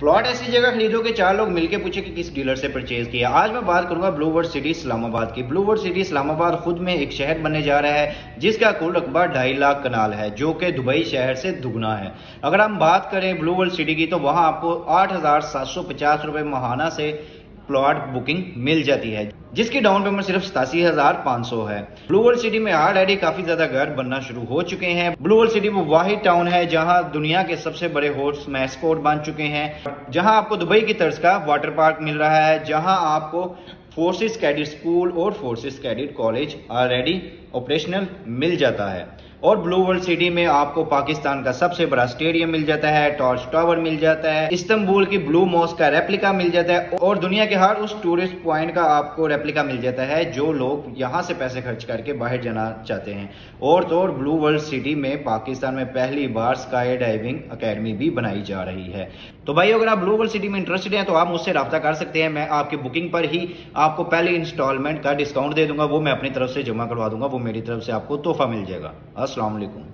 Plot ऐसी जगह खरीदो चार लोग मिलकर पूछे कि किस डीलर से परचेज किया। आज मैं बात करूँगा ब्लू वर्ड सिटी इस्लामाबाद की। ब्लू वर्ड सिटी इस्लामाबाद खुद में एक शहर बनने जा रहा है, जिसका कुल रकबा ढाई लाख कनाल है, जो कि दुबई शहर से दुगना है। अगर हम बात करें ब्लू वर्ल्ड सिटी की तो वहाँ आपको आठ हज़ार सात सौ पचास रुपए महाना से प्लॉट बुकिंग मिल जाती है। जिसकी डाउन पेमेंट सिर्फ़ सतासी हज़ार पाँच सौ है। ब्लू वर्ल्ड सिटी में ऑलरेडी काफ़ी ज़्यादा घर बनना शुरू हो चुके हैं। ब्लू वर्ल्ड सिटी वो वाहिद टाउन है जहाँ दुनिया के सबसे बड़े हॉर्स मैस्कोट बन चुके हैं। जहाँ आपको दुबई की तर्ज का वाटर पार्क मिल रहा है, जहाँ आपको फोर्सेस कैडिट स्कूल और forces cadet college already operational मिल जाता है। और ब्लू वर्ल्ड सिटी में आपको पाकिस्तान का सबसे बड़ा स्टेडियम मिल जाता है, टॉर्च टावर मिल जाता है, इस्तंबुल की ब्लू मॉस का रेप्लिका मिल जाता है और दुनिया के हर उस टूरिस्ट पॉइंट का आपको रेप्लिका मिल जाता है जो लोग यहाँ से पैसे खर्च करके बाहर जाना चाहते हैं। और तो और ब्लू वर्ल्ड सिटी में पाकिस्तान में पहली बार स्काई डाइविंग अकेडमी भी बनाई जा रही है। तो भाई, अगर आप ब्लू वर्ल्ड सिटी में इंटरेस्टेड हैं तो आप मुझसे रब्ता कर सकते हैं। मैं आपकी बुकिंग पर ही आपको पहले इंस्टॉलमेंट का डिस्काउंट दे दूँगा। वो मैं अपनी तरफ़ से जमा करवा दूँगा। वो मेरी तरफ़ से आपको तोहफा मिल जाएगा। वालेकुम